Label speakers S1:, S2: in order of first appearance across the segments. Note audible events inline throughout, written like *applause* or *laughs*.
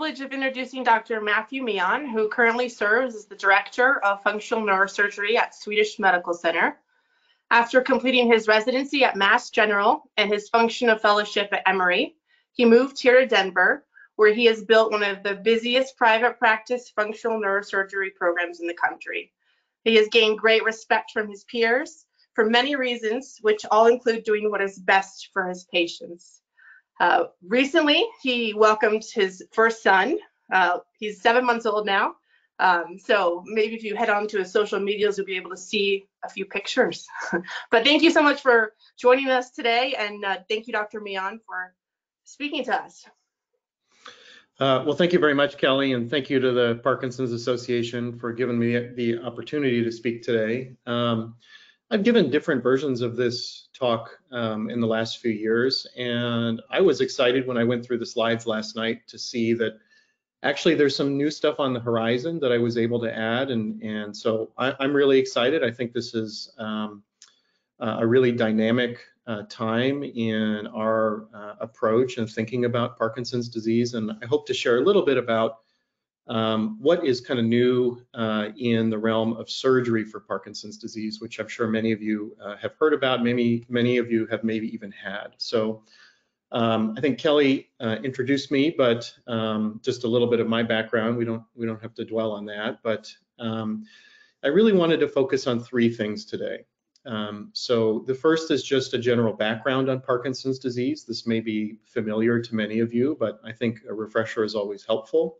S1: privilege of introducing Dr. Matthew Meehan, who currently serves as the Director of Functional Neurosurgery at Swedish Medical Center. After completing his residency at Mass General and his functional fellowship at Emory, he moved here to Denver, where he has built one of the busiest private practice functional neurosurgery programs in the country. He has gained great respect from his peers for many reasons, which all include doing what is best for his patients. Uh, recently, he welcomed his first son. Uh, he's seven months old now, um, so maybe if you head on to his social medias, you'll be able to see a few pictures. *laughs* but thank you so much for joining us today. And uh, thank you, Dr. Meehan, for speaking to us.
S2: Uh, well, thank you very much, Kelly, and thank you to the Parkinson's Association for giving me the opportunity to speak today. Um, I've given different versions of this talk um, in the last few years, and I was excited when I went through the slides last night to see that actually there's some new stuff on the horizon that I was able to add. And, and so I, am really excited. I think this is um, a really dynamic uh, time in our uh, approach and thinking about Parkinson's disease. And I hope to share a little bit about um, what is kind of new uh, in the realm of surgery for Parkinson's disease, which I'm sure many of you uh, have heard about, many, many of you have maybe even had. So um, I think Kelly uh, introduced me, but um, just a little bit of my background. We don't we don't have to dwell on that, but um, I really wanted to focus on three things today. Um, so the first is just a general background on Parkinson's disease. This may be familiar to many of you, but I think a refresher is always helpful.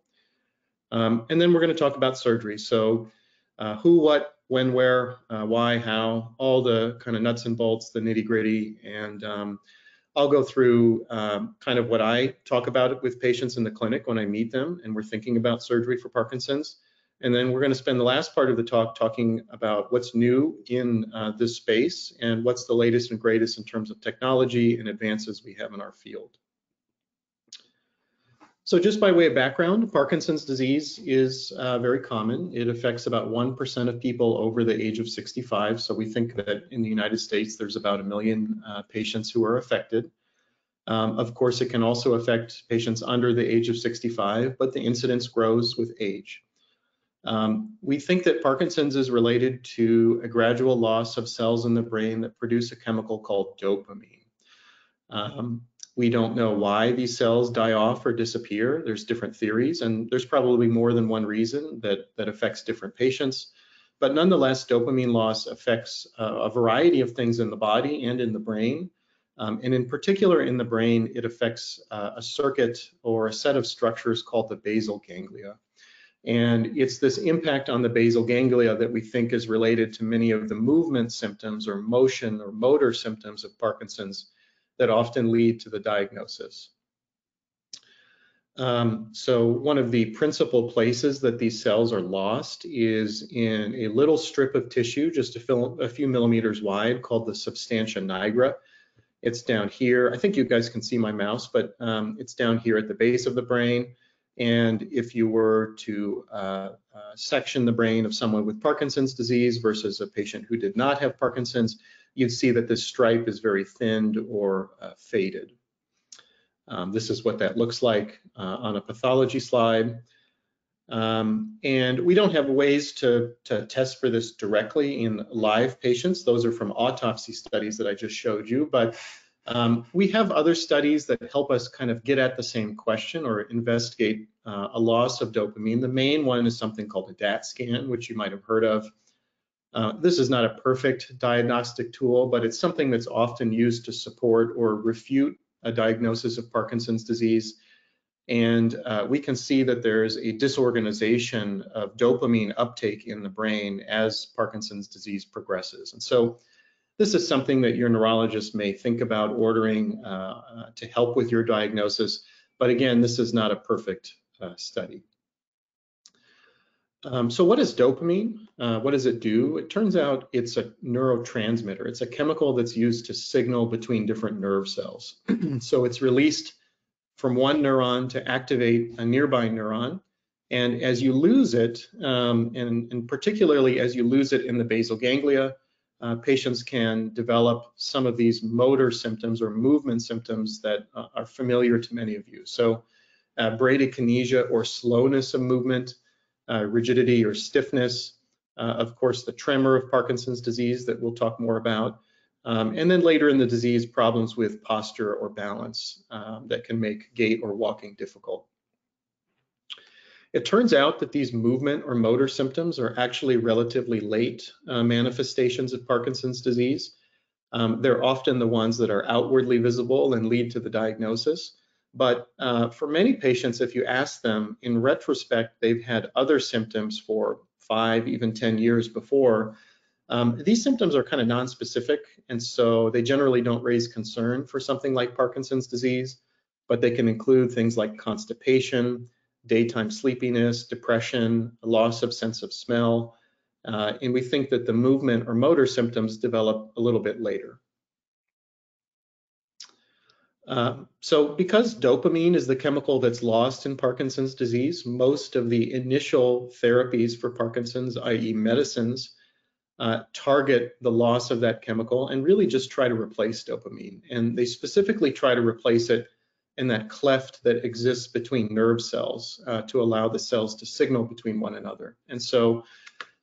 S2: Um, and then we're going to talk about surgery. So uh, who, what, when, where, uh, why, how, all the kind of nuts and bolts, the nitty gritty, and um, I'll go through um, kind of what I talk about with patients in the clinic when I meet them and we're thinking about surgery for Parkinson's. And then we're going to spend the last part of the talk talking about what's new in uh, this space and what's the latest and greatest in terms of technology and advances we have in our field. So just by way of background, Parkinson's disease is uh, very common. It affects about 1% of people over the age of 65. So we think that in the United States, there's about a million uh, patients who are affected. Um, of course, it can also affect patients under the age of 65, but the incidence grows with age. Um, we think that Parkinson's is related to a gradual loss of cells in the brain that produce a chemical called dopamine. Um, we don't know why these cells die off or disappear. There's different theories, and there's probably more than one reason that, that affects different patients. But nonetheless, dopamine loss affects uh, a variety of things in the body and in the brain. Um, and in particular, in the brain, it affects uh, a circuit or a set of structures called the basal ganglia. And it's this impact on the basal ganglia that we think is related to many of the movement symptoms or motion or motor symptoms of Parkinson's that often lead to the diagnosis. Um, so one of the principal places that these cells are lost is in a little strip of tissue, just a, a few millimeters wide, called the substantia nigra. It's down here. I think you guys can see my mouse, but um, it's down here at the base of the brain. And if you were to uh, uh, section the brain of someone with Parkinson's disease versus a patient who did not have Parkinson's, you'd see that this stripe is very thinned or uh, faded. Um, this is what that looks like uh, on a pathology slide. Um, and we don't have ways to, to test for this directly in live patients. Those are from autopsy studies that I just showed you, but um, we have other studies that help us kind of get at the same question or investigate uh, a loss of dopamine. The main one is something called a DAT scan, which you might have heard of. Uh, this is not a perfect diagnostic tool, but it's something that's often used to support or refute a diagnosis of Parkinson's disease. And uh, we can see that there's a disorganization of dopamine uptake in the brain as Parkinson's disease progresses. And so this is something that your neurologist may think about ordering uh, uh to help with your diagnosis. But again, this is not a perfect uh, study. Um, so what is dopamine? Uh, what does it do? It turns out it's a neurotransmitter. It's a chemical that's used to signal between different nerve cells. *clears throat* so it's released from one neuron to activate a nearby neuron. And as you lose it, um, and, and, particularly as you lose it in the basal ganglia, uh, patients can develop some of these motor symptoms or movement symptoms that uh, are familiar to many of you. So uh, bradykinesia or slowness of movement, uh, rigidity or stiffness, uh, of course, the tremor of Parkinson's disease that we'll talk more about, um, and then later in the disease, problems with posture or balance um, that can make gait or walking difficult. It turns out that these movement or motor symptoms are actually relatively late uh, manifestations of Parkinson's disease. Um, they're often the ones that are outwardly visible and lead to the diagnosis. But uh, for many patients, if you ask them, in retrospect, they've had other symptoms for five, even 10 years before. Um, these symptoms are kind of nonspecific, and so they generally don't raise concern for something like Parkinson's disease, but they can include things like constipation, daytime sleepiness, depression, loss of sense of smell, uh, and we think that the movement or motor symptoms develop a little bit later. Uh, so because dopamine is the chemical that's lost in Parkinson's disease, most of the initial therapies for Parkinson's, i.e. medicines, uh, target the loss of that chemical and really just try to replace dopamine. And they specifically try to replace it in that cleft that exists between nerve cells uh, to allow the cells to signal between one another. And so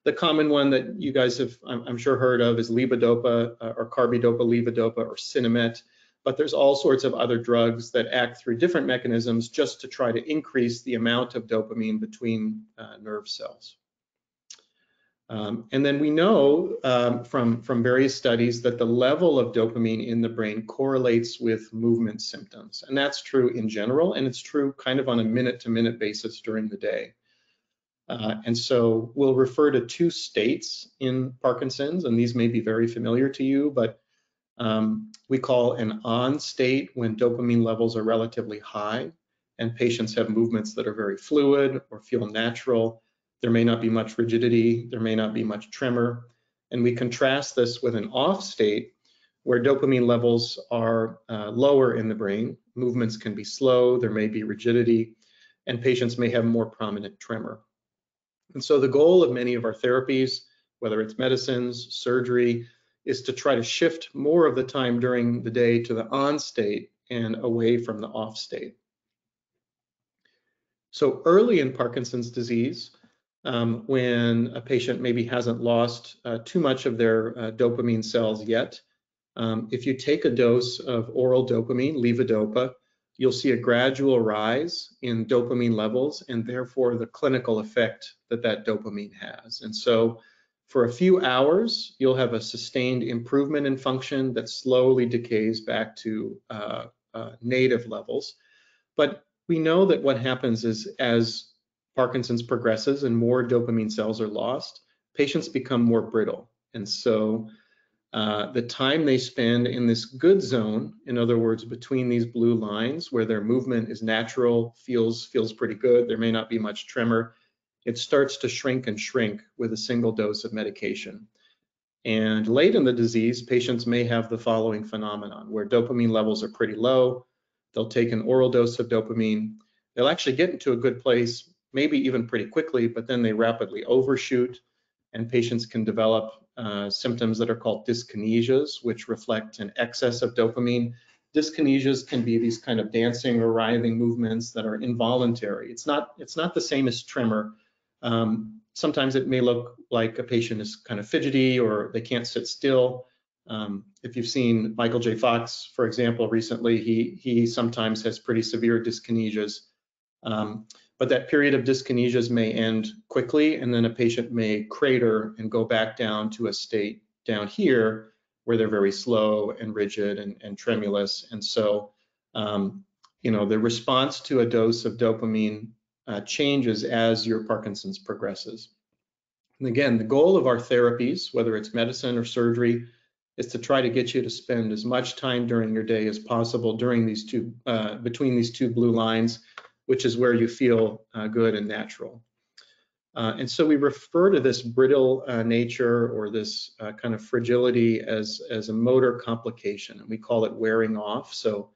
S2: the common one that you guys have, I'm, I'm sure, heard of is levodopa uh, or carbidopa levodopa or Sinemet. But there's all sorts of other drugs that act through different mechanisms just to try to increase the amount of dopamine between uh, nerve cells. Um, and then we know um, from, from various studies that the level of dopamine in the brain correlates with movement symptoms. And that's true in general, and it's true kind of on a minute to minute basis during the day. Uh, and so we'll refer to two states in Parkinson's, and these may be very familiar to you, but um, we call an on state when dopamine levels are relatively high and patients have movements that are very fluid or feel natural. There may not be much rigidity, there may not be much tremor. And we contrast this with an off state where dopamine levels are uh, lower in the brain. Movements can be slow, there may be rigidity, and patients may have more prominent tremor. And so the goal of many of our therapies, whether it's medicines, surgery, is to try to shift more of the time during the day to the on state and away from the off state. So early in Parkinson's disease, um, when a patient maybe hasn't lost uh, too much of their uh, dopamine cells yet, um, if you take a dose of oral dopamine, levodopa, you'll see a gradual rise in dopamine levels and therefore the clinical effect that that dopamine has. And so for a few hours, you'll have a sustained improvement in function that slowly decays back to uh, uh, native levels. But we know that what happens is as Parkinson's progresses and more dopamine cells are lost, patients become more brittle. And so uh, the time they spend in this good zone, in other words, between these blue lines where their movement is natural, feels, feels pretty good, there may not be much tremor, it starts to shrink and shrink with a single dose of medication. And late in the disease, patients may have the following phenomenon where dopamine levels are pretty low. They'll take an oral dose of dopamine. They'll actually get into a good place, maybe even pretty quickly, but then they rapidly overshoot and patients can develop uh, symptoms that are called dyskinesias, which reflect an excess of dopamine. Dyskinesias can be these kind of dancing or writhing movements that are involuntary. It's not, it's not the same as tremor. Um, sometimes it may look like a patient is kind of fidgety or they can't sit still. Um, if you've seen Michael J. Fox, for example, recently, he, he sometimes has pretty severe dyskinesias. Um, but that period of dyskinesias may end quickly and then a patient may crater and go back down to a state down here where they're very slow and rigid and, and tremulous. And so, um, you know, the response to a dose of dopamine uh, changes as your Parkinson's progresses. And again, the goal of our therapies, whether it's medicine or surgery, is to try to get you to spend as much time during your day as possible during these two, uh, between these two blue lines which is where you feel uh, good and natural. Uh, and so we refer to this brittle uh, nature or this uh, kind of fragility as, as a motor complication, and we call it wearing off. So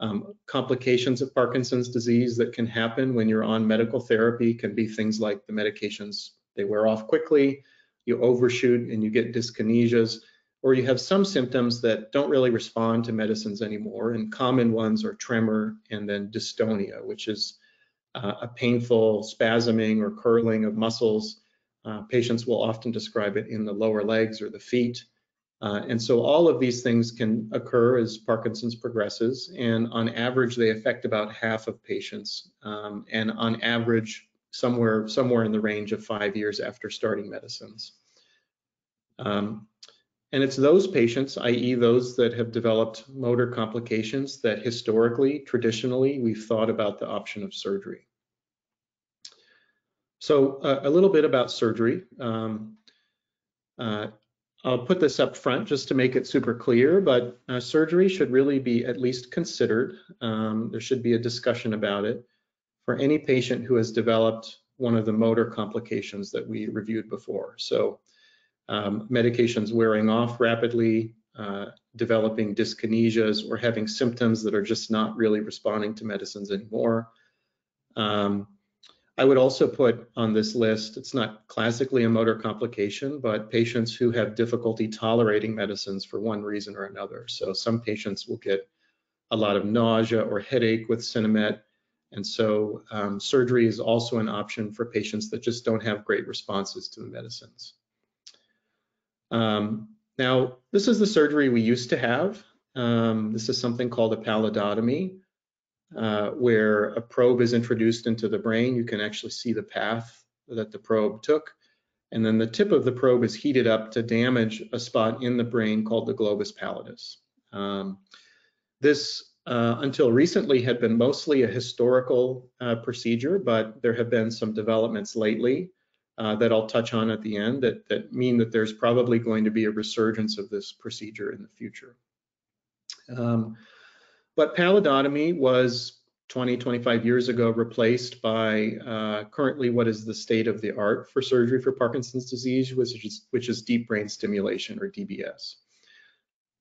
S2: um, complications of Parkinson's disease that can happen when you're on medical therapy can be things like the medications, they wear off quickly, you overshoot and you get dyskinesias, or you have some symptoms that don't really respond to medicines anymore. And common ones are tremor and then dystonia, which is uh, a painful spasming or curling of muscles. Uh, patients will often describe it in the lower legs or the feet. Uh, and so all of these things can occur as Parkinson's progresses, and on average, they affect about half of patients, um, and on average, somewhere somewhere in the range of five years after starting medicines. Um, and it's those patients, i.e. those that have developed motor complications that historically, traditionally, we've thought about the option of surgery. So uh, a little bit about surgery. Um, uh, I'll put this up front just to make it super clear, but uh, surgery should really be at least considered. Um, there should be a discussion about it for any patient who has developed one of the motor complications that we reviewed before. So um, medications wearing off rapidly, uh, developing dyskinesias, or having symptoms that are just not really responding to medicines anymore. Um, I would also put on this list, it's not classically a motor complication, but patients who have difficulty tolerating medicines for one reason or another. So some patients will get a lot of nausea or headache with Sinemet. And so um, surgery is also an option for patients that just don't have great responses to the medicines. Um, now, this is the surgery we used to have. Um, this is something called a pallidotomy uh, where a probe is introduced into the brain. You can actually see the path that the probe took. And then the tip of the probe is heated up to damage a spot in the brain called the globus pallidus. Um, this, uh, until recently, had been mostly a historical uh, procedure, but there have been some developments lately uh, that I'll touch on at the end that, that mean that there's probably going to be a resurgence of this procedure in the future. Um, but pallidotomy was 20, 25 years ago replaced by uh, currently what is the state of the art for surgery for Parkinson's disease, which is, which is deep brain stimulation or DBS.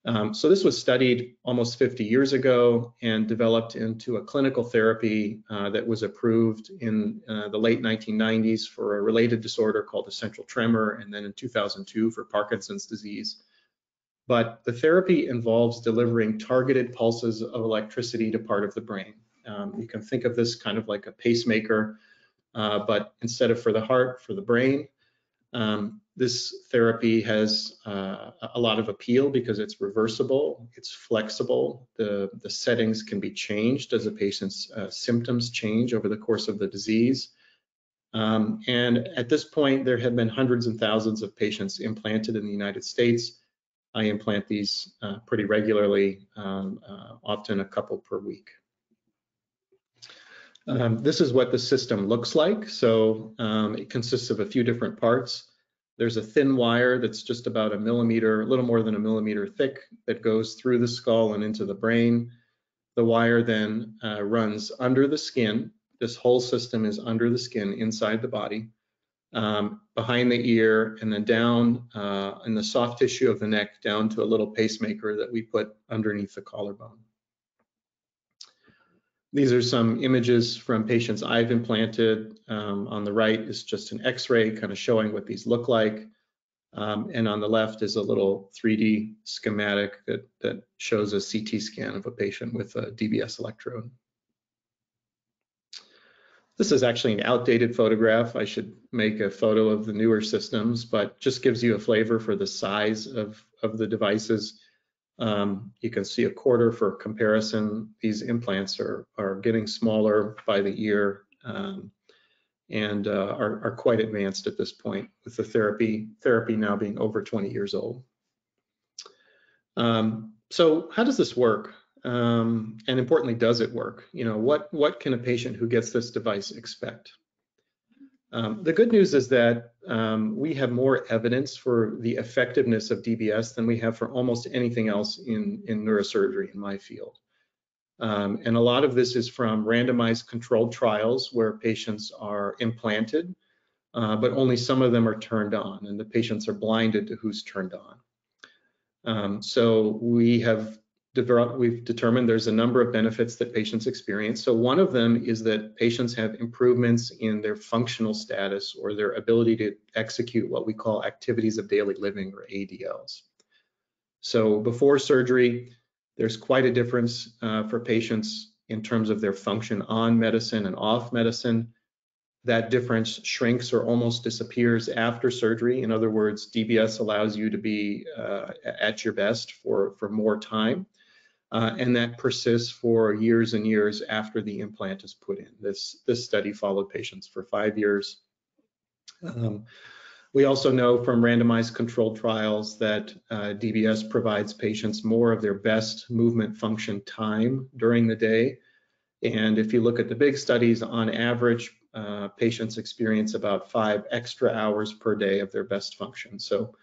S2: Um, so this was studied almost 50 years ago and developed into a clinical therapy uh, that was approved in uh, the late 1990s for a related disorder called essential tremor, and then in 2002 for Parkinson's disease but the therapy involves delivering targeted pulses of electricity to part of the brain. Um, you can think of this kind of like a pacemaker, uh, but instead of for the heart, for the brain. Um, this therapy has uh, a lot of appeal because it's reversible, it's flexible, the, the settings can be changed as a patient's uh, symptoms change over the course of the disease. Um, and at this point, there have been hundreds and thousands of patients implanted in the United States. I implant these uh, pretty regularly, um, uh, often a couple per week. Um, this is what the system looks like. So um, it consists of a few different parts. There's a thin wire that's just about a millimeter, a little more than a millimeter thick that goes through the skull and into the brain. The wire then uh, runs under the skin. This whole system is under the skin inside the body um, behind the ear, and then down uh, in the soft tissue of the neck down to a little pacemaker that we put underneath the collarbone. These are some images from patients I've implanted. Um, on the right is just an x-ray kind of showing what these look like. Um, and on the left is a little 3D schematic that, that shows a CT scan of a patient with a DBS electrode. This is actually an outdated photograph. I should make a photo of the newer systems, but just gives you a flavor for the size of, of the devices. Um, you can see a quarter for comparison. These implants are, are getting smaller by the year um, and uh, are, are quite advanced at this point with the therapy, therapy now being over 20 years old. Um, so how does this work? Um, and importantly, does it work? You know, what, what can a patient who gets this device expect? Um, the good news is that um, we have more evidence for the effectiveness of DBS than we have for almost anything else in, in neurosurgery in my field. Um, and a lot of this is from randomized controlled trials where patients are implanted, uh, but only some of them are turned on and the patients are blinded to who's turned on. Um, so we have we've determined there's a number of benefits that patients experience. So one of them is that patients have improvements in their functional status or their ability to execute what we call activities of daily living or ADLs. So before surgery, there's quite a difference uh, for patients in terms of their function on medicine and off medicine. That difference shrinks or almost disappears after surgery. In other words, DBS allows you to be uh, at your best for, for more time. Uh, and that persists for years and years after the implant is put in. This, this study followed patients for five years. Um, we also know from randomized controlled trials that uh, DBS provides patients more of their best movement function time during the day. And if you look at the big studies, on average, uh, patients experience about five extra hours per day of their best function. So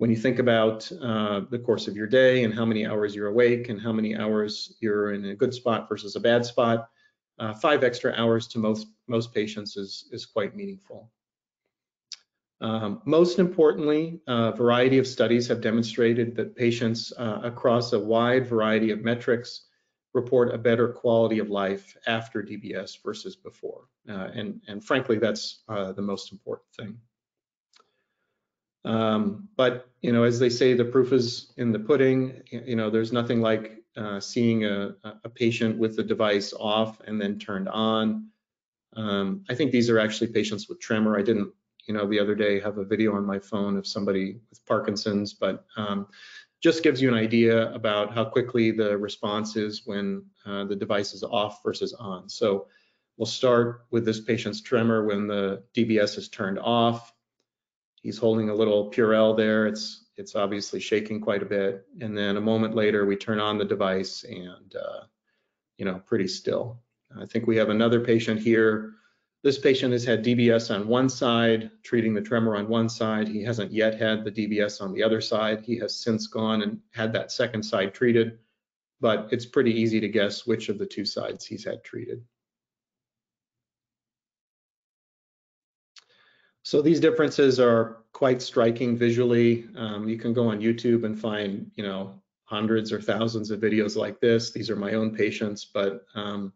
S2: when you think about uh, the course of your day and how many hours you're awake and how many hours you're in a good spot versus a bad spot, uh, five extra hours to most most patients is is quite meaningful. Um, most importantly, a variety of studies have demonstrated that patients uh, across a wide variety of metrics report a better quality of life after DBS versus before. Uh, and, and frankly, that's uh, the most important thing. Um, but you know, as they say, the proof is in the pudding. You know, there's nothing like uh, seeing a, a, patient with the device off and then turned on. Um, I think these are actually patients with tremor. I didn't, you know, the other day have a video on my phone of somebody with Parkinson's, but um, just gives you an idea about how quickly the response is when uh, the device is off versus on. So we'll start with this patient's tremor when the DBS is turned off. He's holding a little Purell there. It's it's obviously shaking quite a bit. And then a moment later, we turn on the device and, uh, you know, pretty still. I think we have another patient here. This patient has had DBS on one side, treating the tremor on one side. He hasn't yet had the DBS on the other side. He has since gone and had that second side treated, but it's pretty easy to guess which of the two sides he's had treated. So these differences are quite striking visually. Um, you can go on YouTube and find, you know, hundreds or thousands of videos like this. These are my own patients, but um,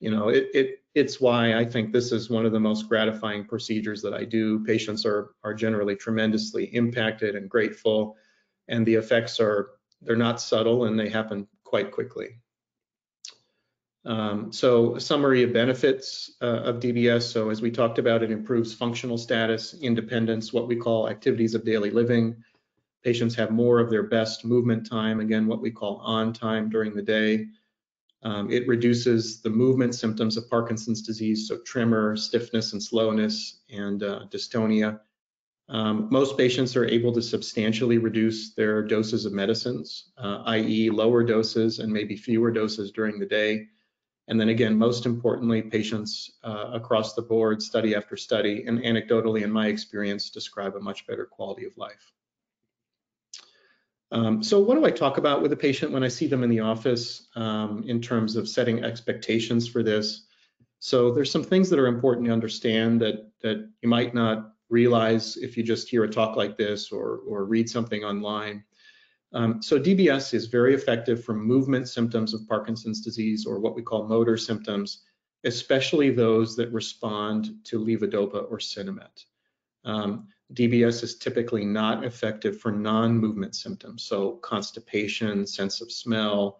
S2: you know, it, it it's why I think this is one of the most gratifying procedures that I do. Patients are are generally tremendously impacted and grateful, and the effects are they're not subtle and they happen quite quickly. Um, so a summary of benefits uh, of DBS. So as we talked about, it improves functional status, independence, what we call activities of daily living. Patients have more of their best movement time, again, what we call on time during the day. Um, it reduces the movement symptoms of Parkinson's disease, so tremor, stiffness and slowness, and uh, dystonia. Um, most patients are able to substantially reduce their doses of medicines, uh, i.e. lower doses and maybe fewer doses during the day. And then again, most importantly, patients uh, across the board, study after study, and anecdotally in my experience, describe a much better quality of life. Um, so what do I talk about with a patient when I see them in the office um, in terms of setting expectations for this? So there's some things that are important to understand that, that you might not realize if you just hear a talk like this or, or read something online. Um, so DBS is very effective for movement symptoms of Parkinson's disease or what we call motor symptoms, especially those that respond to levodopa or Sinemet. Um, DBS is typically not effective for non-movement symptoms, so constipation, sense of smell,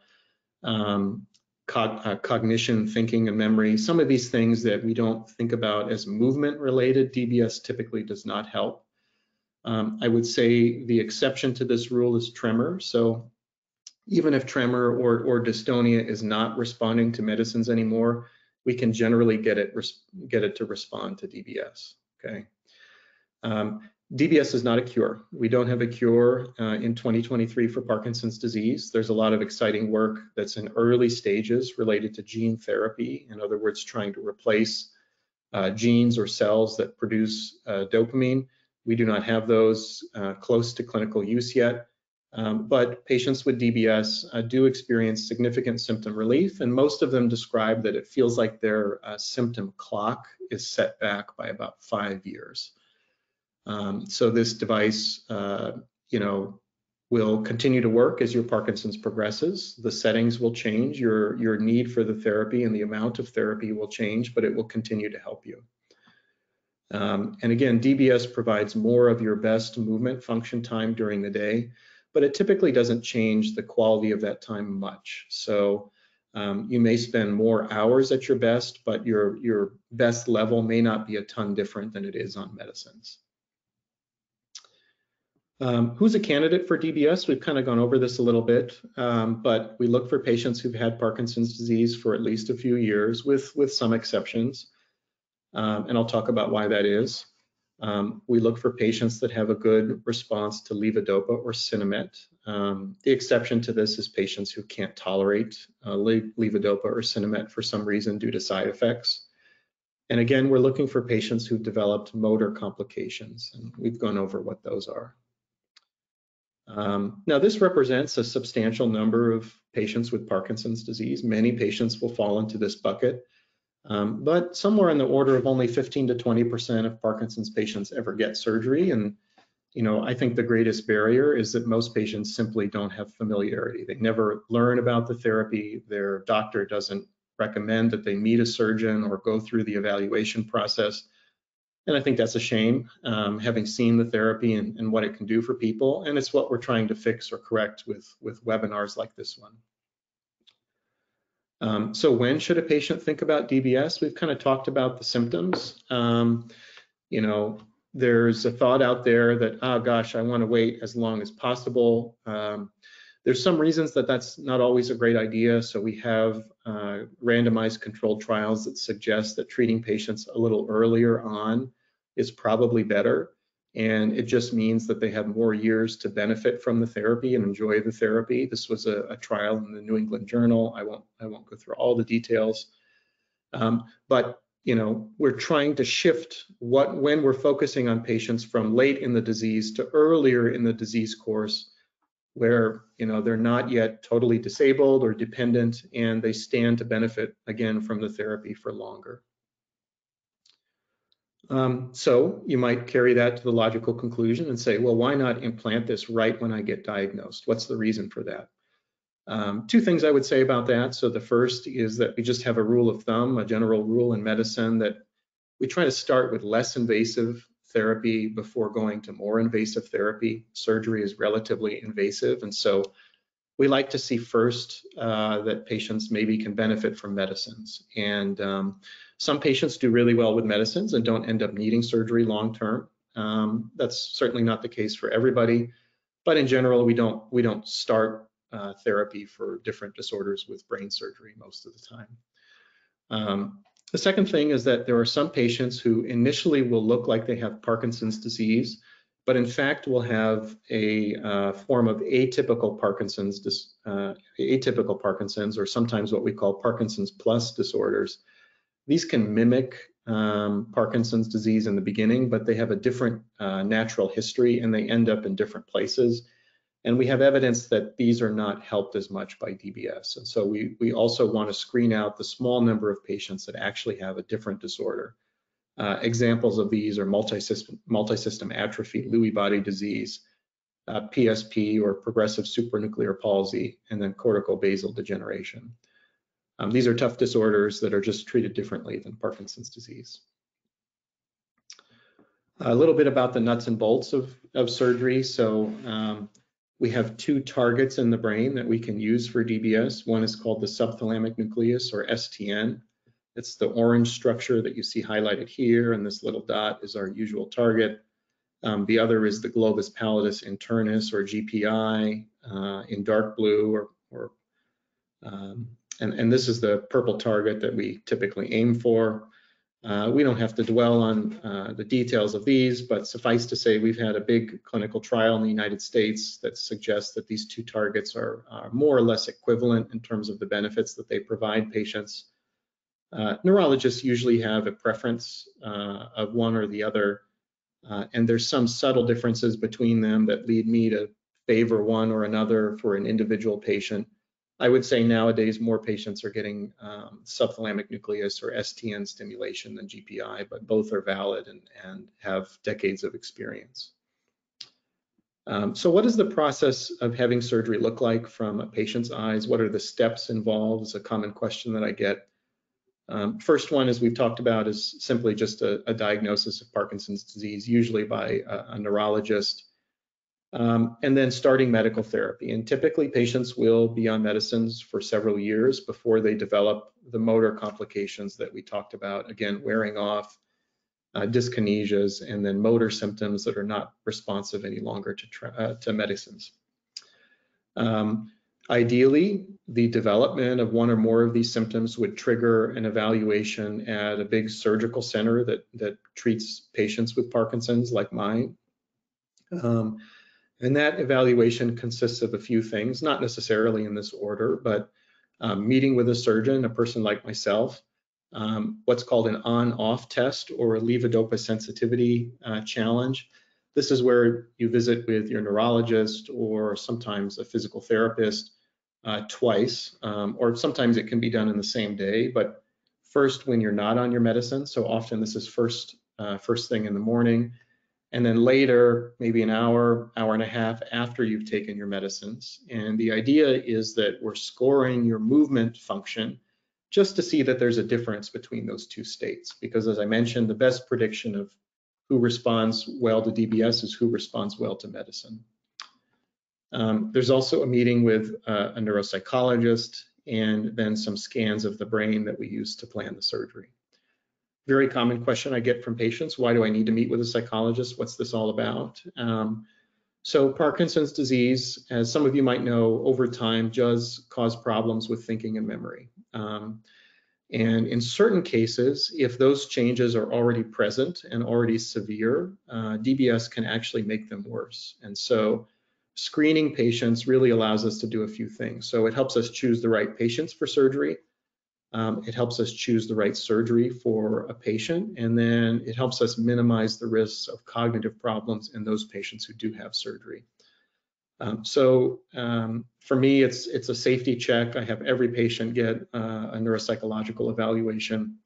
S2: um, cog uh, cognition, thinking, and memory. Some of these things that we don't think about as movement related, DBS typically does not help. Um, I would say the exception to this rule is tremor. So even if tremor or, or dystonia is not responding to medicines anymore, we can generally get it get it to respond to DBS. Okay. Um, DBS is not a cure. We don't have a cure uh, in 2023 for Parkinson's disease. There's a lot of exciting work that's in early stages related to gene therapy. In other words, trying to replace uh, genes or cells that produce uh, dopamine. We do not have those uh, close to clinical use yet, um, but patients with DBS uh, do experience significant symptom relief, and most of them describe that it feels like their uh, symptom clock is set back by about five years. Um, so this device, uh, you know, will continue to work as your Parkinson's progresses. The settings will change, your, your need for the therapy and the amount of therapy will change, but it will continue to help you. Um, and again, DBS provides more of your best movement function time during the day, but it typically doesn't change the quality of that time much. So Um, you may spend more hours at your best, but your, your best level may not be a ton different than it is on medicines. Um, who's a candidate for DBS? We've kind of gone over this a little bit, um, but we look for patients who've had Parkinson's disease for at least a few years with, with some exceptions. Um, and I'll talk about why that is. Um, we look for patients that have a good response to levodopa or Sinemet. Um, the exception to this is patients who can't tolerate uh, levodopa or Sinemet for some reason due to side effects. And again, we're looking for patients who've developed motor complications, and we've gone over what those are. Um, now, this represents a substantial number of patients with Parkinson's disease. Many patients will fall into this bucket, um, but somewhere in the order of only 15 to 20% of Parkinson's patients ever get surgery. And, you know, I think the greatest barrier is that most patients simply don't have familiarity. They never learn about the therapy. Their doctor doesn't recommend that they meet a surgeon or go through the evaluation process. And I think that's a shame, um, having seen the therapy and, and, what it can do for people. And it's what we're trying to fix or correct with, with webinars like this one. Um, so when should a patient think about DBS? We've kind of talked about the symptoms. Um, you know, there's a thought out there that, oh gosh, I want to wait as long as possible. Um, there's some reasons that that's not always a great idea. So we have uh, randomized controlled trials that suggest that treating patients a little earlier on is probably better. And it just means that they have more years to benefit from the therapy and enjoy the therapy. This was a, a trial in the New England Journal. I won't, I won't go through all the details. Um, but you know, we're trying to shift what when we're focusing on patients from late in the disease to earlier in the disease course where you know they're not yet totally disabled or dependent and they stand to benefit again from the therapy for longer. Um, so you might carry that to the logical conclusion and say, well, why not implant this right when I get diagnosed? What's the reason for that? Um, two things I would say about that. So the first is that we just have a rule of thumb, a general rule in medicine that we try to start with less invasive therapy before going to more invasive therapy. Surgery is relatively invasive, and so we like to see first uh, that patients maybe can benefit from medicines. And um, some patients do really well with medicines and don't end up needing surgery long term. Um, that's certainly not the case for everybody, but in general, we don't we don't start uh, therapy for different disorders with brain surgery most of the time. Um, the second thing is that there are some patients who initially will look like they have Parkinson's disease, but in fact will have a uh, form of atypical Parkinson's, uh, atypical Parkinson's, or sometimes what we call Parkinson's plus disorders. These can mimic um, Parkinson's disease in the beginning, but they have a different uh, natural history and they end up in different places. And we have evidence that these are not helped as much by DBS. And so we, we also want to screen out the small number of patients that actually have a different disorder. Uh, examples of these are multisystem, multisystem atrophy, Lewy body disease, uh, PSP or progressive supranuclear palsy, and then cortical basal degeneration. Um, these are tough disorders that are just treated differently than Parkinson's disease. A little bit about the nuts and bolts of, of surgery. So um, we have two targets in the brain that we can use for DBS. One is called the subthalamic nucleus or STN. It's the orange structure that you see highlighted here, and this little dot is our usual target. Um, the other is the globus pallidus internus or GPI uh, in dark blue or, or um, and, and this is the purple target that we typically aim for. Uh, we don't have to dwell on uh, the details of these, but suffice to say we've had a big clinical trial in the United States that suggests that these two targets are, are more or less equivalent in terms of the benefits that they provide patients. Uh, neurologists usually have a preference uh, of one or the other, uh, and there's some subtle differences between them that lead me to favor one or another for an individual patient. I would say nowadays more patients are getting um, subthalamic nucleus or STN stimulation than GPI, but both are valid and, and have decades of experience. Um, so what does the process of having surgery look like from a patient's eyes? What are the steps involved is a common question that I get. Um, first one, as we've talked about, is simply just a, a diagnosis of Parkinson's disease, usually by a, a neurologist. Um, and then starting medical therapy. And typically patients will be on medicines for several years before they develop the motor complications that we talked about, again, wearing off, uh, dyskinesias, and then motor symptoms that are not responsive any longer to, uh, to medicines. Um, ideally, the development of one or more of these symptoms would trigger an evaluation at a big surgical center that, that treats patients with Parkinson's like mine. Um, and that evaluation consists of a few things, not necessarily in this order, but um, meeting with a surgeon, a person like myself, um, what's called an on-off test or a levodopa sensitivity uh, challenge. This is where you visit with your neurologist or sometimes a physical therapist uh, twice, um, or sometimes it can be done in the same day, but first when you're not on your medicine. So often this is first, uh, first thing in the morning, and then later, maybe an hour, hour and a half after you've taken your medicines. And the idea is that we're scoring your movement function just to see that there's a difference between those two states. Because as I mentioned, the best prediction of who responds well to DBS is who responds well to medicine. Um, there's also a meeting with uh, a neuropsychologist and then some scans of the brain that we use to plan the surgery very common question I get from patients. Why do I need to meet with a psychologist? What's this all about? Um, so Parkinson's disease, as some of you might know, over time does cause problems with thinking and memory. Um, and in certain cases, if those changes are already present and already severe, uh, DBS can actually make them worse. And so screening patients really allows us to do a few things. So it helps us choose the right patients for surgery. Um, it helps us choose the right surgery for a patient, and then it helps us minimize the risks of cognitive problems in those patients who do have surgery. Um, so um, for me, it's it's a safety check. I have every patient get uh, a neuropsychological evaluation,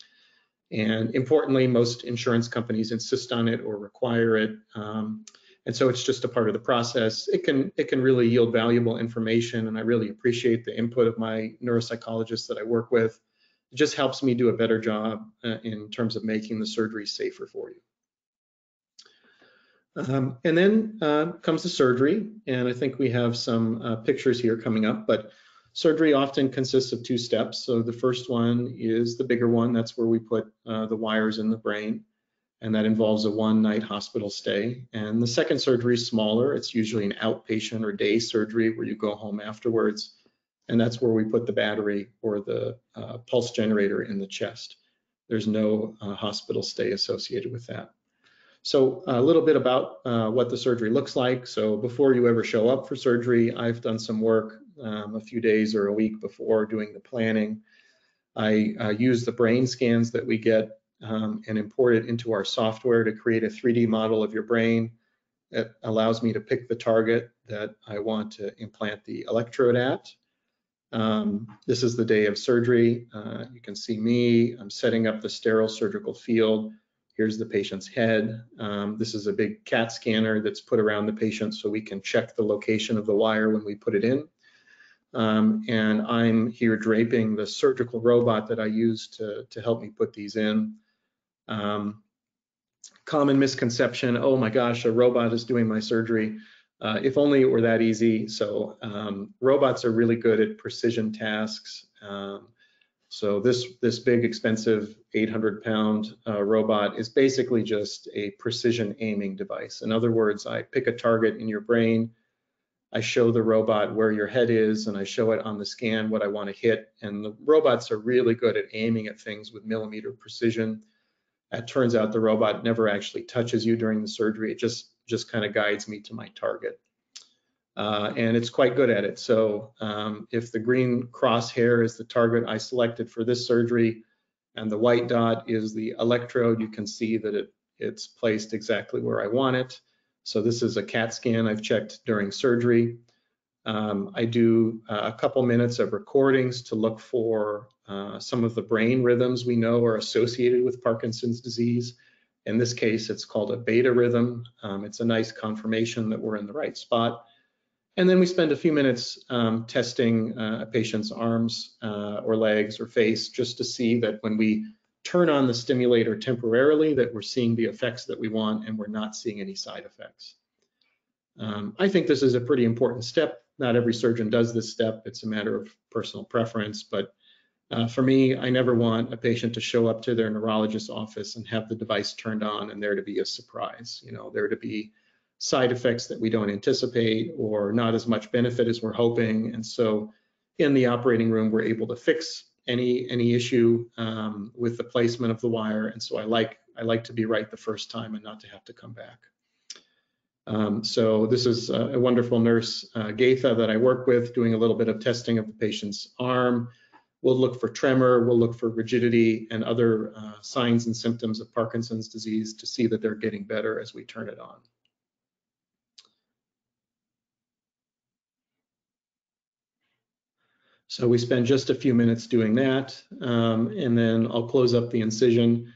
S2: and importantly, most insurance companies insist on it or require it. Um, and so it's just a part of the process. It can it can really yield valuable information, and I really appreciate the input of my neuropsychologists that I work with it just helps me do a better job uh, in terms of making the surgery safer for you. Um, and then uh, comes the surgery, and I think we have some uh, pictures here coming up, but surgery often consists of two steps. So the first one is the bigger one, that's where we put uh, the wires in the brain, and that involves a one night hospital stay. And the second surgery is smaller, it's usually an outpatient or day surgery where you go home afterwards and that's where we put the battery or the uh, pulse generator in the chest. There's no uh, hospital stay associated with that. So a little bit about uh, what the surgery looks like. So before you ever show up for surgery, I've done some work um, a few days or a week before doing the planning. I uh, use the brain scans that we get um, and import it into our software to create a 3D model of your brain. It allows me to pick the target that I want to implant the electrode at. Um, this is the day of surgery. Uh, you can see me. I'm setting up the sterile surgical field. Here's the patient's head. Um, this is a big CAT scanner that's put around the patient so we can check the location of the wire when we put it in. Um, and I'm here draping the surgical robot that I use to, to help me put these in. Um, common misconception, oh my gosh, a robot is doing my surgery. Uh, if only it were that easy. So um, robots are really good at precision tasks. Um, so this this big expensive 800 pound uh, robot is basically just a precision aiming device. In other words, I pick a target in your brain, I show the robot where your head is, and I show it on the scan what I want to hit. And the robots are really good at aiming at things with millimeter precision. It turns out the robot never actually touches you during the surgery. It just just kind of guides me to my target. Uh, and it's quite good at it. So um, if the green crosshair is the target I selected for this surgery and the white dot is the electrode, you can see that it, it's placed exactly where I want it. So this is a CAT scan I've checked during surgery. Um, I do uh, a couple minutes of recordings to look for uh, some of the brain rhythms we know are associated with Parkinson's disease. In this case, it's called a beta rhythm. Um, it's a nice confirmation that we're in the right spot. And then we spend a few minutes um, testing uh, a patient's arms uh, or legs or face just to see that when we turn on the stimulator temporarily that we're seeing the effects that we want and we're not seeing any side effects. Um, I think this is a pretty important step. Not every surgeon does this step. It's a matter of personal preference, but uh, for me, I never want a patient to show up to their neurologist's office and have the device turned on and there to be a surprise, you know, there to be side effects that we don't anticipate or not as much benefit as we're hoping. And so in the operating room, we're able to fix any any issue um, with the placement of the wire. And so I like I like to be right the first time and not to have to come back. Um, so this is a, wonderful nurse, uh, Gaitha, that I work with, doing a little bit of testing of the patient's arm. We'll look for tremor, we'll look for rigidity and other uh, signs and symptoms of Parkinson's disease to see that they're getting better as we turn it on. So we spend just a few minutes doing that, um, and then I'll close up the incision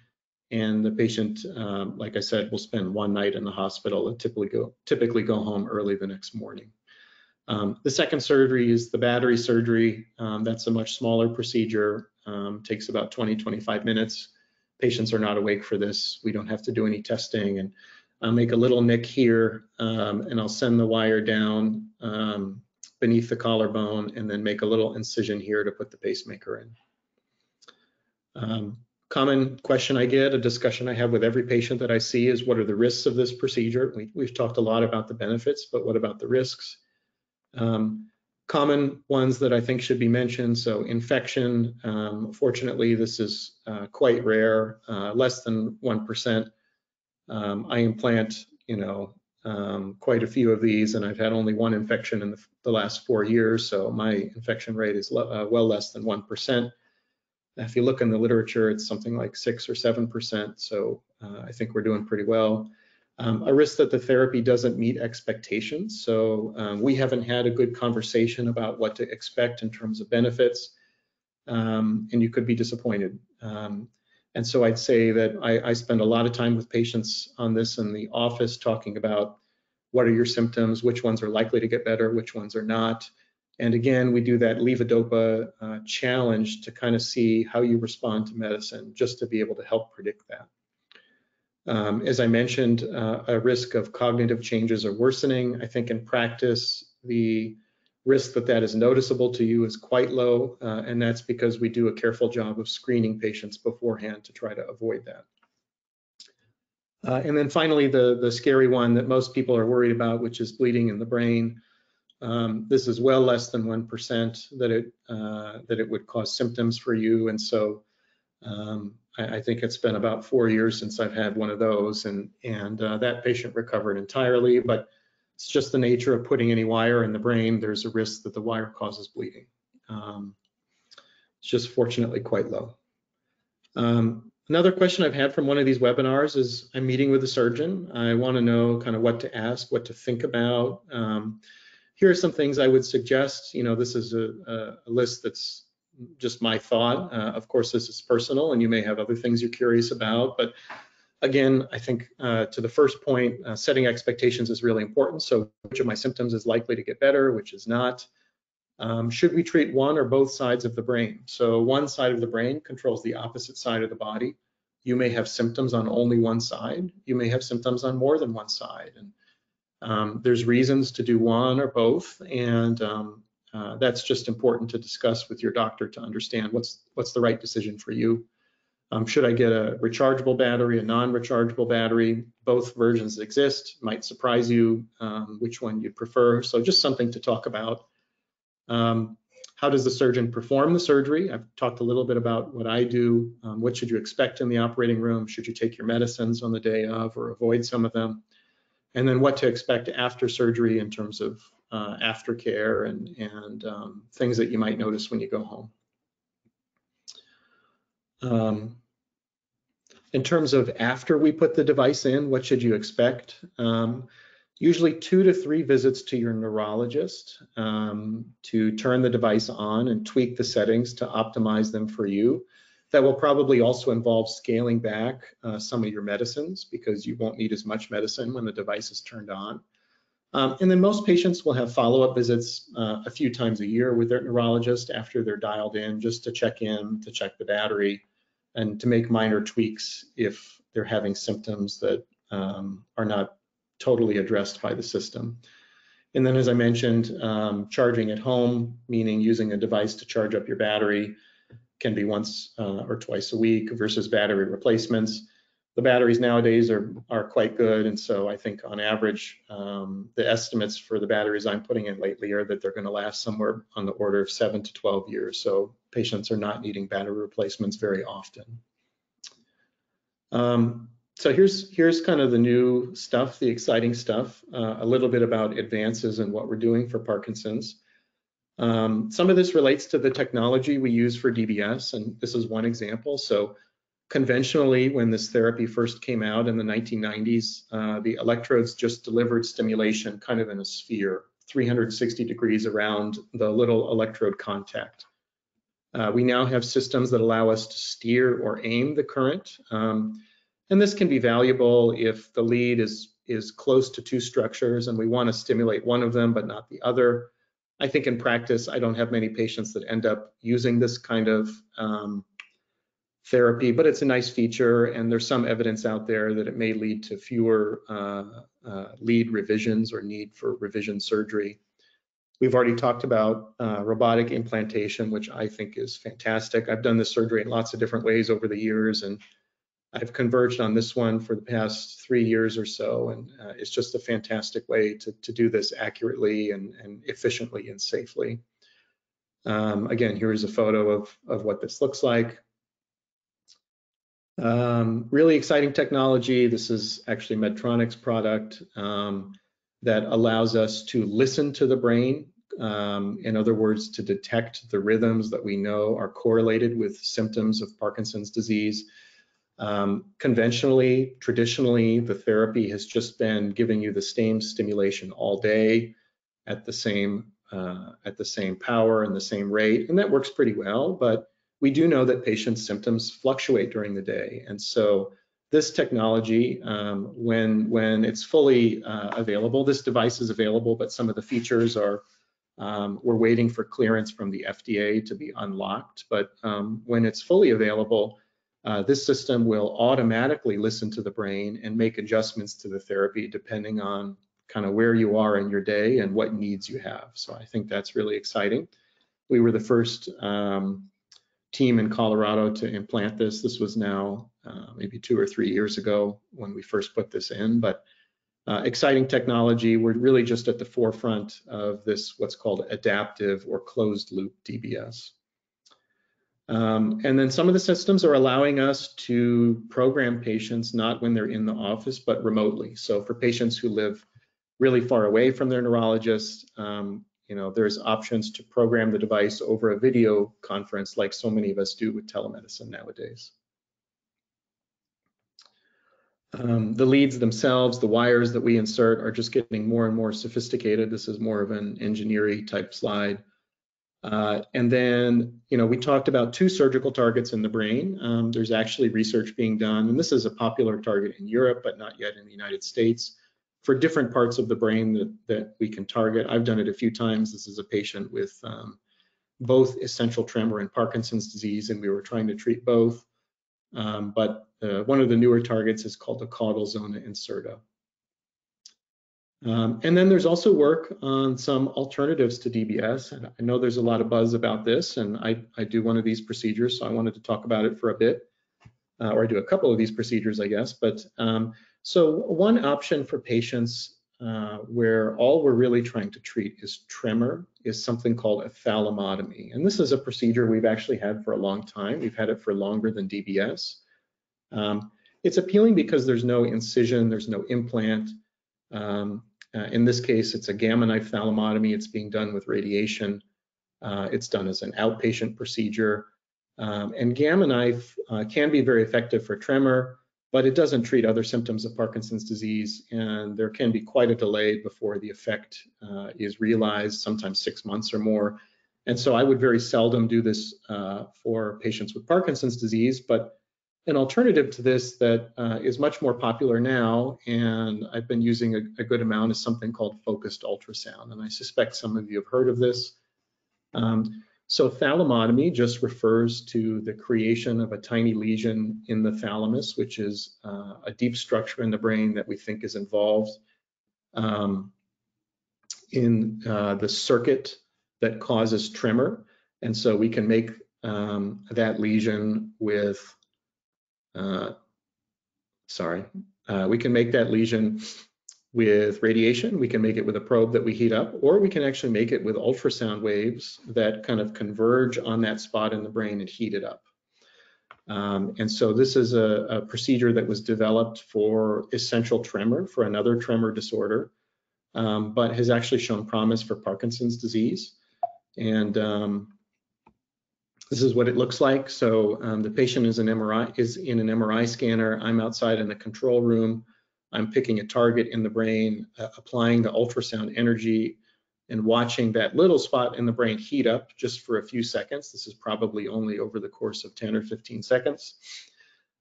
S2: and the patient, um, like I said, will spend one night in the hospital and typically go, typically go home early the next morning. Um, the second surgery is the battery surgery. Um, that's a much smaller procedure, um, takes about 20, 25 minutes. Patients are not awake for this. We don't have to do any testing. And I'll make a little nick here um, and I'll send the wire down um, beneath the collarbone and then make a little incision here to put the pacemaker in. Um, common question I get, a discussion I have with every patient that I see is what are the risks of this procedure? We, have talked a lot about the benefits, but what about the risks? Um, common ones that I think should be mentioned, so infection, um, fortunately this is uh, quite rare, uh, less than 1%. Um, I implant, you know, um, quite a few of these and I've had only one infection in the, the last four years, so my infection rate is uh, well less than 1%. If you look in the literature, it's something like six or 7%. So uh, I think we're doing pretty well. Um, a risk that the therapy doesn't meet expectations. So um, we haven't had a good conversation about what to expect in terms of benefits, um, and you could be disappointed. Um, and so I'd say that I, I, spend a lot of time with patients on this in the office talking about what are your symptoms, which ones are likely to get better, which ones are not. And again, we do that levodopa uh, challenge to kind of see how you respond to medicine, just to be able to help predict that. Um, as I mentioned, uh, a risk of cognitive changes or worsening. I think in practice, the risk that that is noticeable to you is quite low, uh, and that's because we do a careful job of screening patients beforehand to try to avoid that. Uh, and then finally, the, the scary one that most people are worried about, which is bleeding in the brain. Um, this is well less than 1% that it, uh, that it would cause symptoms for you. And so um, I, think it's been about four years since I've had one of those and, and uh, that patient recovered entirely, but it's just the nature of putting any wire in the brain. There's a risk that the wire causes bleeding. Um, it's just fortunately quite low. Um, Another question I've had from one of these webinars is I'm meeting with a surgeon. I want to know kind of what to ask, what to think about. Um, here are some things I would suggest. You know, this is a, a list that's just my thought. Uh, of course, this is personal and you may have other things you're curious about, but again, I think uh, to the first point, uh, setting expectations is really important. So which of my symptoms is likely to get better, which is not. Um, should we treat one or both sides of the brain? So one side of the brain controls the opposite side of the body. You may have symptoms on only one side. You may have symptoms on more than one side. And um, there's reasons to do one or both, and um, uh, that's just important to discuss with your doctor to understand what's what's the right decision for you. Um, should I get a rechargeable battery, a non-rechargeable battery? Both versions exist. Might surprise you um, which one you prefer. So just something to talk about. Um, how does the surgeon perform the surgery? I've talked a little bit about what I do. Um, what should you expect in the operating room? Should you take your medicines on the day of or avoid some of them? and then what to expect after surgery in terms of uh, aftercare and, and um, things that you might notice when you go home. Um, in terms of after we put the device in, what should you expect? Um, usually two to three visits to your neurologist um, to turn the device on and tweak the settings to optimize them for you. That will probably also involve scaling back uh, some of your medicines because you won't need as much medicine when the device is turned on. Um, and then most patients will have follow-up visits uh, a few times a year with their neurologist after they're dialed in just to check in, to check the battery, and to make minor tweaks if they're having symptoms that um, are not totally addressed by the system. And then, as I mentioned, um, charging at home, meaning using a device to charge up your battery, can be once uh, or twice a week versus battery replacements. The batteries nowadays are, are quite good, and so I think on average, um, the estimates for the batteries I'm putting in lately are that they're going to last somewhere on the order of seven to 12 years. So patients are not needing battery replacements very often. Um, so here's here's kind of the new stuff, the exciting stuff, uh, a little bit about advances and what we're doing for Parkinson's. Um, some of this relates to the technology we use for DBS, and this is one example. So conventionally, when this therapy first came out in the 1990s, uh, the electrodes just delivered stimulation kind of in a sphere, 360 degrees around the little electrode contact. Uh, we now have systems that allow us to steer or aim the current. Um, and this can be valuable if the lead is, is close to two structures and we want to stimulate one of them but not the other. I think in practice, I don't have many patients that end up using this kind of um, therapy, but it's a nice feature and there's some evidence out there that it may lead to fewer uh, uh, lead revisions or need for revision surgery. We've already talked about uh, robotic implantation, which I think is fantastic. I've done this surgery in lots of different ways over the years and I've converged on this one for the past three years or so, and uh, it's just a fantastic way to, to do this accurately and, and efficiently and safely. Um, again, here's a photo of, of what this looks like. Um, really exciting technology. This is actually Medtronic's product um, that allows us to listen to the brain. Um, in other words, to detect the rhythms that we know are correlated with symptoms of Parkinson's disease um, conventionally, traditionally, the therapy has just been giving you the same stimulation all day at the same uh, at the same power and the same rate, and that works pretty well. But we do know that patients' symptoms fluctuate during the day, and so this technology, um, when when it's fully uh, available, this device is available, but some of the features are um, we're waiting for clearance from the FDA to be unlocked. But um, when it's fully available, uh, this system will automatically listen to the brain and make adjustments to the therapy depending on kind of where you are in your day and what needs you have. So I think that's really exciting. We were the first um, team in Colorado to implant this. This was now uh, maybe two or three years ago when we first put this in, but uh, exciting technology. We're really just at the forefront of this, what's called adaptive or closed loop DBS. Um, and then some of the systems are allowing us to program patients not when they're in the office, but remotely. So for patients who live really far away from their neurologist, um, you know, there's options to program the device over a video conference like so many of us do with telemedicine nowadays. Um, the leads themselves, the wires that we insert are just getting more and more sophisticated. This is more of an engineering type slide. Uh, and then, you know, we talked about two surgical targets in the brain. Um, there's actually research being done, and this is a popular target in Europe, but not yet in the United States, for different parts of the brain that, that we can target. I've done it a few times. This is a patient with um, both essential tremor and Parkinson's disease, and we were trying to treat both. Um, but uh, one of the newer targets is called the caudal zona incerta. Um, and then there's also work on some alternatives to DBS. And I know there's a lot of buzz about this, and I, I do one of these procedures, so I wanted to talk about it for a bit, uh, or I do a couple of these procedures, I guess. But um, so one option for patients uh, where all we're really trying to treat is tremor is something called a thalamotomy. And this is a procedure we've actually had for a long time. We've had it for longer than DBS. Um, it's appealing because there's no incision, there's no implant. Um, uh, in this case, it's a gamma knife thalamotomy. It's being done with radiation. Uh, it's done as an outpatient procedure. Um, and gamma knife uh, can be very effective for tremor, but it doesn't treat other symptoms of Parkinson's disease. And there can be quite a delay before the effect uh, is realized, sometimes six months or more. And so I would very seldom do this uh, for patients with Parkinson's disease, but an alternative to this that uh, is much more popular now, and I've been using a, a, good amount, is something called focused ultrasound. And I suspect some of you have heard of this. Um, so thalamotomy just refers to the creation of a tiny lesion in the thalamus, which is uh, a deep structure in the brain that we think is involved um, in uh, the circuit that causes tremor. And so we can make um, that lesion with, uh, sorry, uh, we can make that lesion with radiation. We can make it with a probe that we heat up, or we can actually make it with ultrasound waves that kind of converge on that spot in the brain and heat it up. Um, and so this is a, a, procedure that was developed for essential tremor, for another tremor disorder, um, but has actually shown promise for Parkinson's disease. And um, this is what it looks like. So um, the patient is an MRI is in an MRI scanner. I'm outside in the control room. I'm picking a target in the brain, uh, applying the ultrasound energy and watching that little spot in the brain heat up just for a few seconds. This is probably only over the course of 10 or 15 seconds.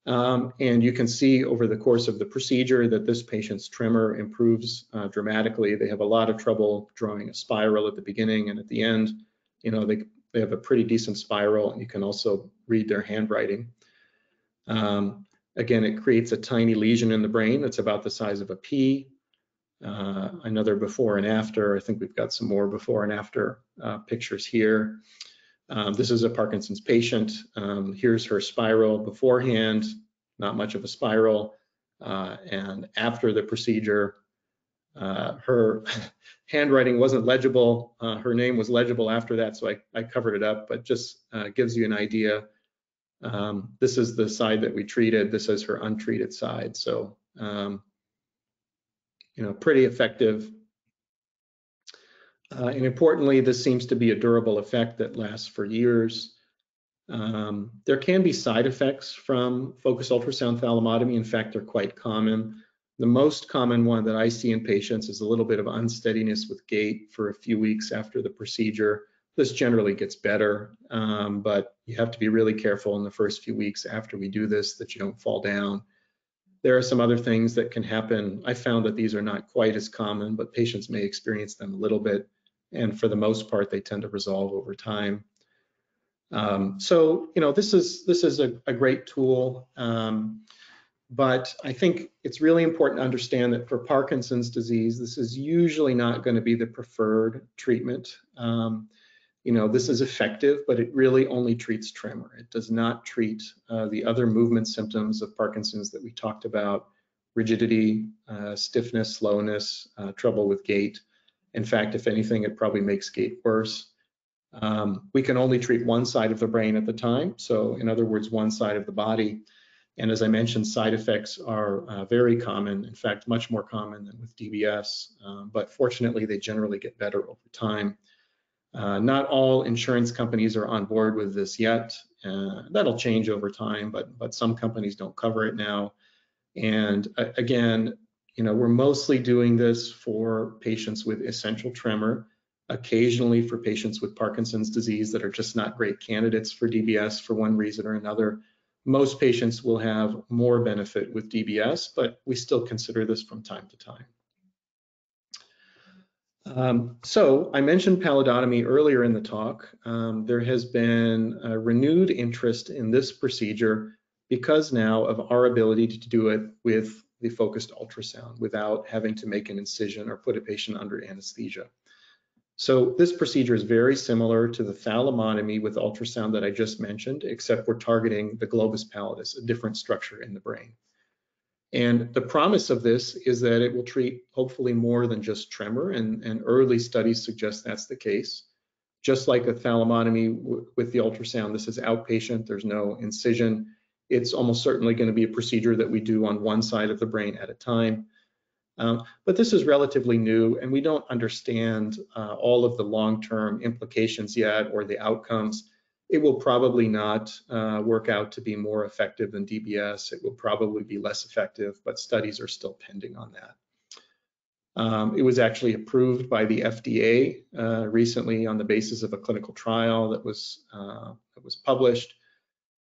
S2: Um, and you can see over the course of the procedure that this patient's tremor improves uh, dramatically. They have a lot of trouble drawing a spiral at the beginning and at the end. You know, they, they have a pretty decent spiral and you can also read their handwriting. Um, again, it creates a tiny lesion in the brain that's about the size of a pea. Uh, another before and after. I think we've got some more before and after uh, pictures here. Um, this is a Parkinson's patient. Um, here's her spiral beforehand, not much of a spiral. Uh, and after the procedure, uh, her *laughs* handwriting wasn't legible. Uh, her name was legible after that, so I, I covered it up, but just uh, gives you an idea. Um, this is the side that we treated. This is her untreated side. So um, you know, pretty effective. Uh, and importantly, this seems to be a durable effect that lasts for years. Um, there can be side effects from focused ultrasound thalamotomy. In fact, they're quite common. The most common one that I see in patients is a little bit of unsteadiness with gait for a few weeks after the procedure. This generally gets better, um, but you have to be really careful in the first few weeks after we do this that you don't fall down there are some other things that can happen. I found that these are not quite as common, but patients may experience them a little bit. And for the most part, they tend to resolve over time. Um, so, you know, this is this is a, a great tool. Um, but I think it's really important to understand that for Parkinson's disease, this is usually not going to be the preferred treatment. Um, you know, this is effective, but it really only treats tremor. It does not treat uh, the other movement symptoms of Parkinson's that we talked about, rigidity, uh, stiffness, slowness, uh, trouble with gait. In fact, if anything, it probably makes gait worse. Um, we can only treat one side of the brain at the time. So in other words, one side of the body. And as I mentioned, side effects are uh, very common, in fact, much more common than with DBS, um, but fortunately, they generally get better over time. Uh, not all insurance companies are on board with this yet. Uh, that'll change over time, but but some companies don't cover it now. And uh, again, you know, we're mostly doing this for patients with essential tremor, occasionally for patients with Parkinson's disease that are just not great candidates for DBS for one reason or another. Most patients will have more benefit with DBS, but we still consider this from time to time. Um, so I mentioned pallidotomy earlier in the talk. Um, there has been a renewed interest in this procedure because now of our ability to do it with the focused ultrasound without having to make an incision or put a patient under anesthesia. So this procedure is very similar to the thalamotomy with ultrasound that I just mentioned, except we're targeting the globus pallidus, a different structure in the brain. And the promise of this is that it will treat hopefully more than just tremor, and, and early studies suggest that's the case. Just like a thalamotomy with the ultrasound, this is outpatient, there's no incision. It's almost certainly going to be a procedure that we do on one side of the brain at a time. Um, but this is relatively new, and we don't understand uh, all of the long-term implications yet or the outcomes it will probably not uh, work out to be more effective than DBS. It will probably be less effective, but studies are still pending on that. Um, it was actually approved by the FDA uh, recently on the basis of a clinical trial that was uh, that was published.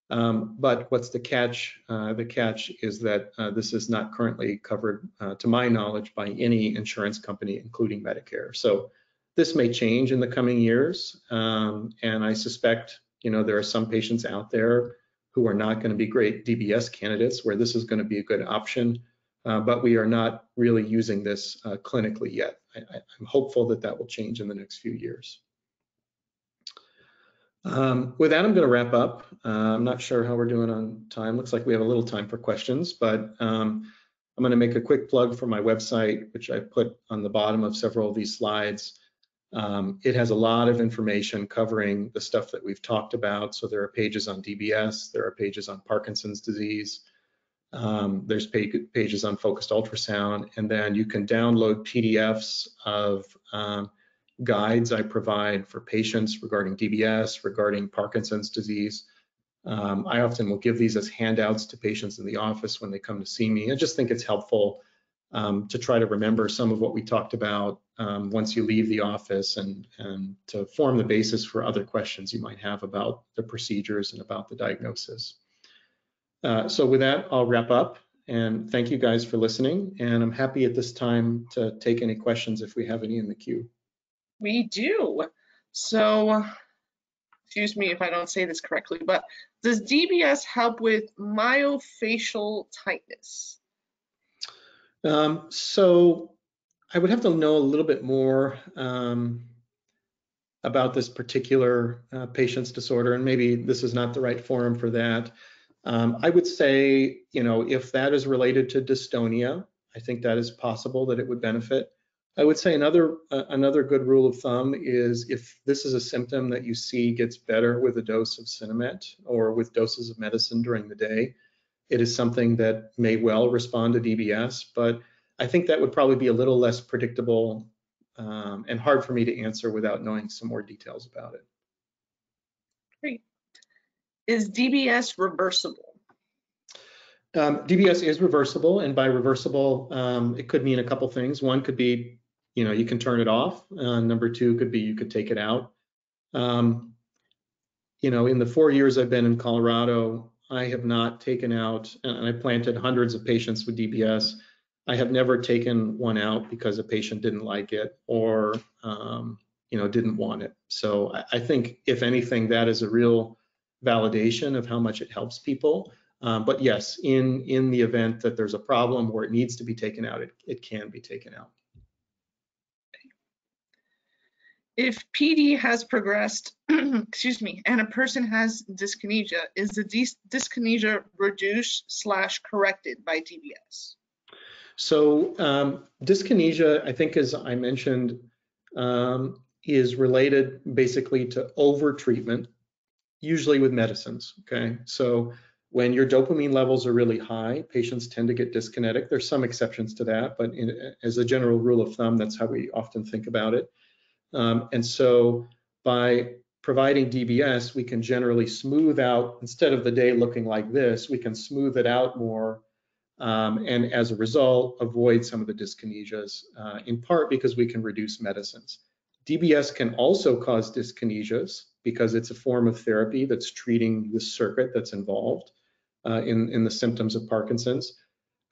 S2: Um, but what's the catch? Uh, the catch is that uh, this is not currently covered, uh, to my knowledge, by any insurance company, including Medicare. So this may change in the coming years, um, and I suspect you know, there are some patients out there who are not going to be great DBS candidates where this is going to be a good option. uh, but we are not really using this uh, clinically yet. I, am hopeful that that will change in the next few years. Um, with that, I'm going to wrap up. Uh, I'm not sure how we're doing on time. Looks like we have a little time for questions, but um, I'm going to make a quick plug for my website, which I put on the bottom of several of these slides. Um, it has a lot of information covering the stuff that we've talked about. So there are pages on DBS, there are pages on Parkinson's disease, um, there's pages on focused ultrasound, and then you can download PDFs of um, guides I provide for patients regarding DBS, regarding Parkinson's disease. Um, I often will give these as handouts to patients in the office when they come to see me. I just think it's helpful um, to try to remember some of what we talked about um, once you leave the office and, and to form the basis for other questions you might have about the procedures and about the diagnosis. Uh, so with that, I'll wrap up and thank you guys for listening. And I'm happy at this time to take any questions if we have any in the queue.
S3: We do. So, excuse me if I don't say this correctly, but does DBS help with myofascial tightness?
S2: Um, so I would have to know a little bit more um, about this particular uh, patient's disorder, and maybe this is not the right forum for that. Um, I would say, you know, if that is related to dystonia, I think that is possible that it would benefit. I would say another uh, another good rule of thumb is if this is a symptom that you see gets better with a dose of Sinemet or with doses of medicine during the day, it is something that may well respond to DBS, but I think that would probably be a little less predictable um, and hard for me to answer without knowing some more details about it.
S3: Great. Is DBS reversible?
S2: Um, DBS is reversible, and by reversible, um, it could mean a couple things. One could be, you know, you can turn it off. Uh, number two could be you could take it out. Um, you know, in the four years I've been in Colorado, I have not taken out, and I planted hundreds of patients with DBS. I have never taken one out because a patient didn't like it or, um, you know, didn't want it. So I, I think, if anything, that is a real validation of how much it helps people. Um, but yes, in in the event that there's a problem where it needs to be taken out, it, it can be taken out.
S3: If PD has progressed, *clears throat* excuse me, and a person has dyskinesia, is the dyskinesia reduced slash corrected by DBS?
S2: So um, dyskinesia, I think, as I mentioned, um, is related basically to over treatment usually with medicines, okay? So when your dopamine levels are really high, patients tend to get dyskinetic. There's some exceptions to that, but in, as a general rule of thumb, that's how we often think about it. Um, and so by providing DBS, we can generally smooth out, instead of the day looking like this, we can smooth it out more um, and as a result, avoid some of the dyskinesias, uh, in part because we can reduce medicines. DBS can also cause dyskinesias because it's a form of therapy that's treating the circuit that's involved uh, in, in the symptoms of Parkinson's.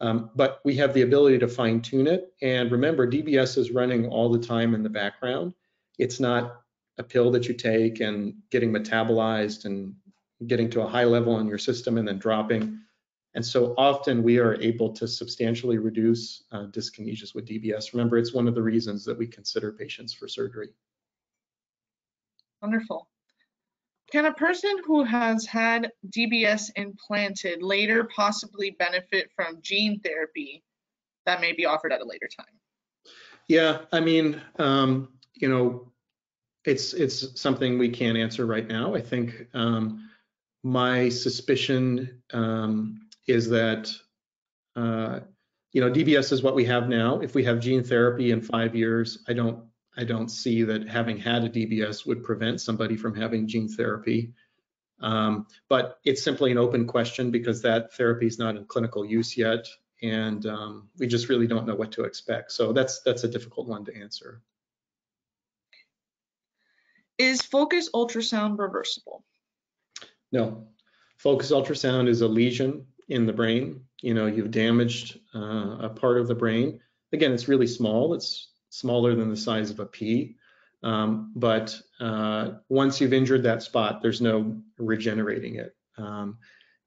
S2: Um, but we have the ability to fine tune it. And remember, DBS is running all the time in the background. It's not a pill that you take and getting metabolized and getting to a high level in your system and then dropping. And so often we are able to substantially reduce uh, dyskinesias with DBS. Remember, it's one of the reasons that we consider patients for surgery.
S3: Wonderful. Can a person who has had DBS implanted later possibly benefit from gene therapy that may be offered at a later time?
S2: Yeah, I mean, um, you know, it's it's something we can't answer right now. I think um, my suspicion um, is that uh, you know DBS is what we have now. If we have gene therapy in five years, I don't I don't see that having had a DBS would prevent somebody from having gene therapy. Um, but it's simply an open question because that therapy is not in clinical use yet, and um, we just really don't know what to expect. So that's that's a difficult one to answer.
S3: Is focus ultrasound reversible?
S2: No. Focus ultrasound is a lesion in the brain. You know, you've damaged uh, a part of the brain. Again, it's really small. It's smaller than the size of a pea. Um, but uh, once you've injured that spot, there's no regenerating it. Um,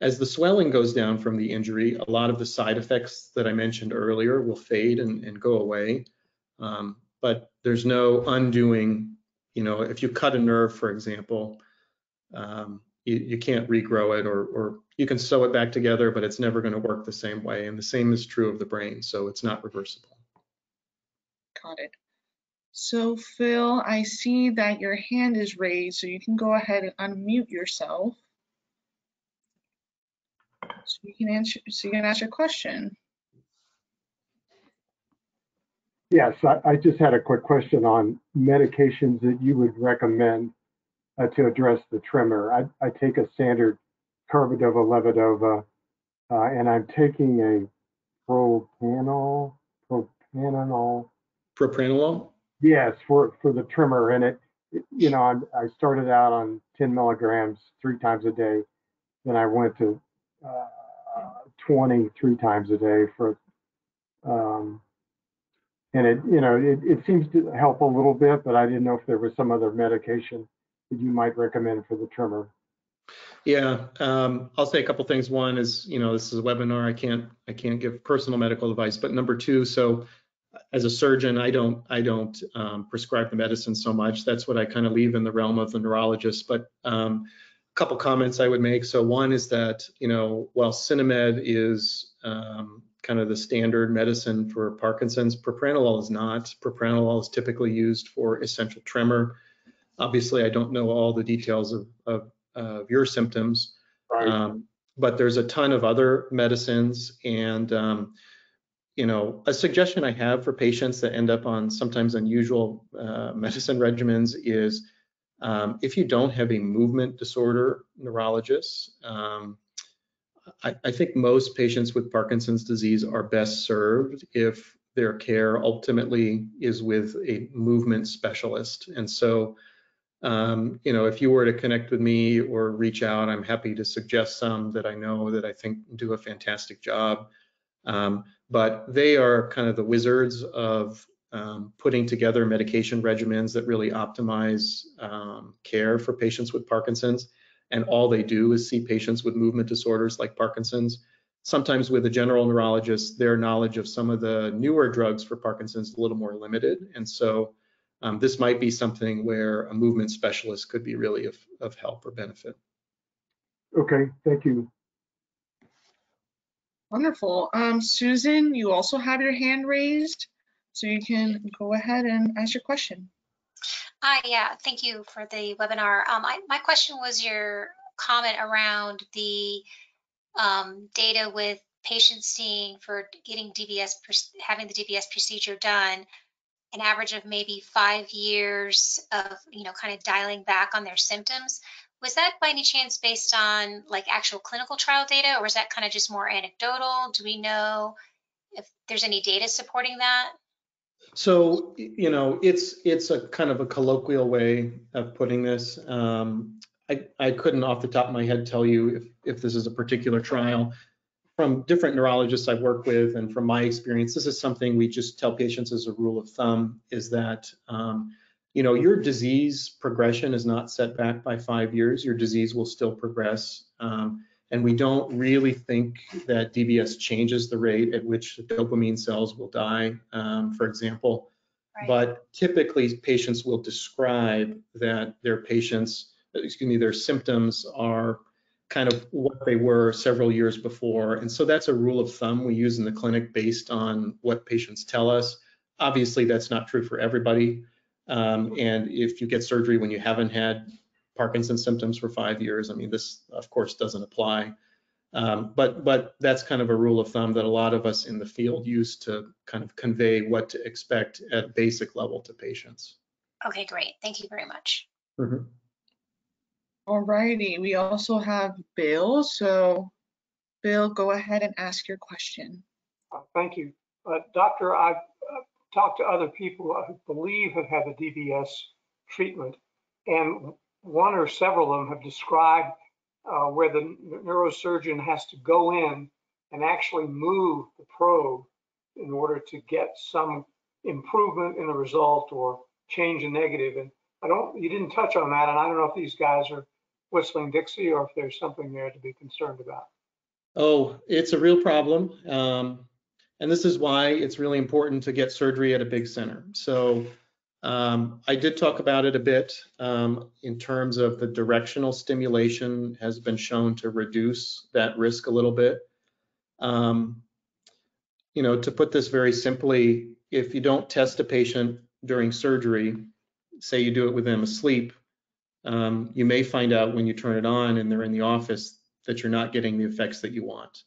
S2: As the swelling goes down from the injury, a lot of the side effects that I mentioned earlier will fade and, and go away. Um, but there's no undoing, you know, if you cut a nerve, for example, um, you, you can't regrow it or, or you can sew it back together, but it's never going to work the same way. And the same is true of the brain, so it's not reversible.
S3: Got it. So Phil, I see that your hand is raised, so you can go ahead and unmute yourself. So you can answer, so you can ask your question.
S4: Yes, I, I just had a quick question on medications that you would recommend uh, to address the tremor. I, I take a standard carbidopa levodopa, uh, and I'm taking a propanol, propanol.
S2: Propranolol?
S4: Yes, for, for the tremor, and it, it- you know, I'm, I started out on 10 milligrams three times a day. Then I went to uh, 20 three times a day for, um, and it, you know, it, it seems to help a little bit, but I didn't know if there was some other medication that you might recommend for the tremor.
S2: Yeah, um, I'll say a couple things. One is, you know, this is a webinar. I can't, I can't give personal medical advice. But number two, so as a surgeon, I don't, I don't um, prescribe the medicine so much. That's what I kind of leave in the realm of the neurologist. But um, a couple comments I would make. So one is that, you know, while Sinemet is um, kind of the standard medicine for Parkinson's, propranolol is not. Propranolol is typically used for essential tremor. Obviously, I don't know all the details of, of of your symptoms. Um, but there's a ton of other medicines and, um, you know, a suggestion I have for patients that end up on sometimes unusual uh, medicine regimens is um, if you don't have a movement disorder neurologist, um, I, I think most patients with Parkinson's disease are best served if their care ultimately is with a movement specialist. And so um, you know, if you were to connect with me or reach out, I'm happy to suggest some that I know that I think do a fantastic job. Um, but they are kind of the wizards of um, putting together medication regimens that really optimize um, care for patients with Parkinson's. And all they do is see patients with movement disorders like Parkinson's. Sometimes with a general neurologist, their knowledge of some of the newer drugs for Parkinson's is a little more limited. And so um, this might be something where a movement specialist could be really of, of help or benefit.
S4: Okay, thank you.
S3: Wonderful. Um, Susan, you also have your hand raised, so you can go ahead and ask your question.
S5: Hi, yeah, thank you for the webinar. Um, I, my question was your comment around the um, data with patients seeing for getting DBS, having the DBS procedure done, an average of maybe five years of, you know, kind of dialing back on their symptoms. Was that by any chance based on like actual clinical trial data, or was that kind of just more anecdotal? Do we know if there's any data supporting that?
S2: So, you know, it's it's a kind of a colloquial way of putting this. Um, I, I couldn't off the top of my head tell you if, if this is a particular trial. From different neurologists I've worked with and from my experience, this is something we just tell patients as a rule of thumb is that, um, you know, your disease progression is not set back by five years. Your disease will still progress. Um, and we don't really think that DBS changes the rate at which the dopamine cells will die, um, for example.
S5: Right.
S2: But typically, patients will describe that their patients, excuse me, their symptoms are kind of what they were several years before. And so that's a rule of thumb we use in the clinic based on what patients tell us. Obviously, that's not true for everybody. Um, and if you get surgery when you haven't had Parkinson's symptoms for five years. I mean, this of course doesn't apply, um, but but that's kind of a rule of thumb that a lot of us in the field use to kind of convey what to expect at basic level to patients.
S5: Okay, great. Thank you very much.
S2: Mm-hmm.
S3: All righty, we also have Bill. So Bill, go ahead and ask your question.
S6: Uh, Thank you. Uh, Doctor, I've uh, talked to other people who believe have had the DBS treatment, and one or several of them have described uh, where the neurosurgeon has to go in and actually move the probe in order to get some improvement in the result or change a negative. And I don't, you didn't touch on that, and I don't know if these guys are Whistling Dixie or if there's something there to be concerned about.
S2: Oh, it's a real problem. Um, and this is why it's really important to get surgery at a big center. So um, I did talk about it a bit um, in terms of the directional stimulation has been shown to reduce that risk a little bit. Um, you know, to put this very simply, if you don't test a patient during surgery, say you do it with them asleep, um, you may find out when you turn it on and they're in the office that you're not getting the effects that you want.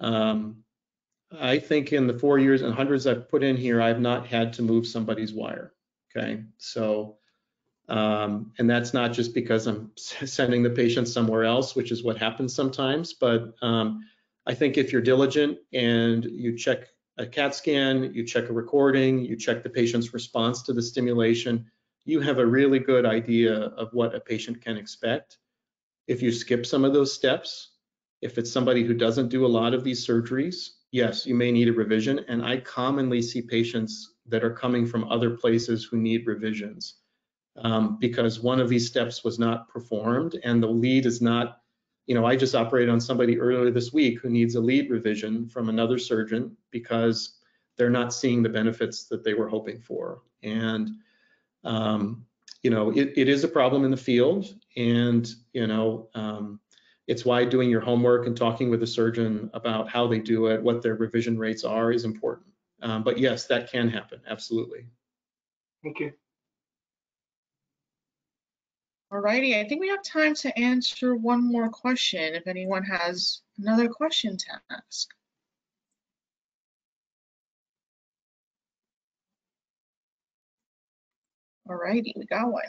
S2: Um, I think in the four years and hundreds I've put in here, I've not had to move somebody's wire. Okay, so, um, and that's not just because I'm sending the patient somewhere else, which is what happens sometimes, but um, I think if you're diligent and you check a CAT scan, you check a recording, you check the patient's response to the stimulation, you have a really good idea of what a patient can expect. If you skip some of those steps, if it's somebody who doesn't do a lot of these surgeries, yes, you may need a revision. And I commonly see patients that are coming from other places who need revisions um, because one of these steps was not performed and the lead is not, you know, I just operated on somebody earlier this week who needs a lead revision from another surgeon because they're not seeing the benefits that they were hoping for. And um, you know, it, it is a problem in the field and, you know, um, it's why doing your homework and talking with a surgeon about how they do it, what their revision rates are is important. Um, but yes, that can happen, absolutely.
S6: Thank you.
S3: Alrighty, I think we have time to answer one more question if anyone has another question to ask. Alrighty, we got one.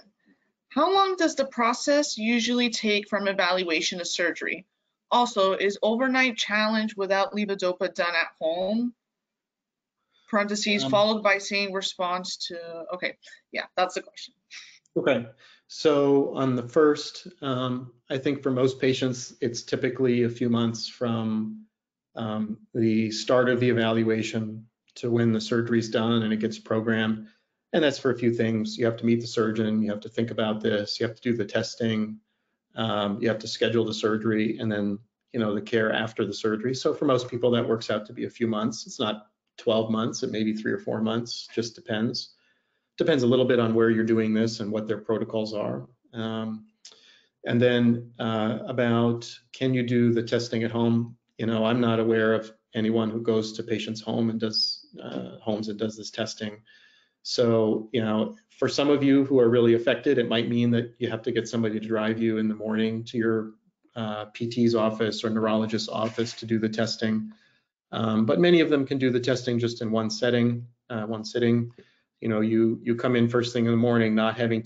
S3: How long does the process usually take from evaluation to surgery? Also, is overnight challenge without levodopa done at home? Parentheses
S2: Um,
S3: followed by saying response to, okay, yeah, that's the question.
S2: Okay, so on the first, um, I think for most patients, it's typically a few months from um, the start of the evaluation to when the surgery's done and it gets programmed. And that's for a few things. You have to meet the surgeon, you have to think about this, you have to do the testing, um, you have to schedule the surgery, and then you know the care after the surgery. So for most people, that works out to be a few months. It's not 12 months, it may be three or four months, just depends. Depends a little bit on where you're doing this and what their protocols are. Um, and then uh, about can you do the testing at home? You know, I'm not aware of anyone who goes to patients' home and does uh, homes and does this testing. So, you know, for some of you who are really affected, it might mean that you have to get somebody to drive you in the morning to your uh, PT's office or neurologist's office to do the testing. Um, but many of them can do the testing just in one setting, uh, one sitting. You know, you you come in first thing in the morning, not having